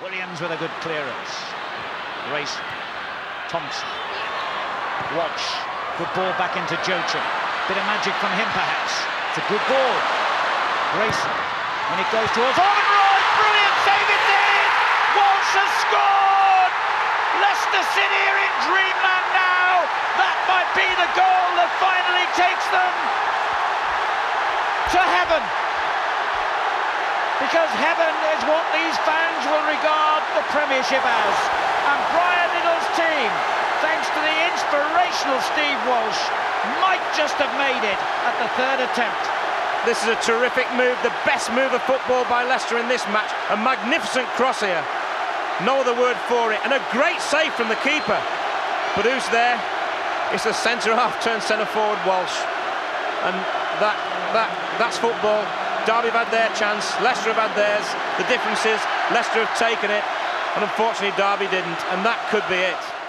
Williams with a good clearance. Race. Thompson. Watch. Good ball back into Joachim. Bit of magic from him, perhaps. It's a good ball. Grayson. When it goes towards Owen. Brilliant save indeed. Walsh has scored. Leicester City are in dreamland now. That might be the goal that finally takes them to heaven because heaven is what these fans will regard the Premiership as. And Brian Little's team, thanks to the inspirational Steve Walsh, might just have made it at the third attempt. This is a terrific move, the best move of football by Leicester in this match. A magnificent cross here. No other word for it. And a great save from the keeper. But who's there? It's the centre half turn centre forward Walsh. And that that that's football. Derby have had their chance, Leicester have had theirs. The difference is Leicester have taken it, and unfortunately Derby didn't, and that could be it.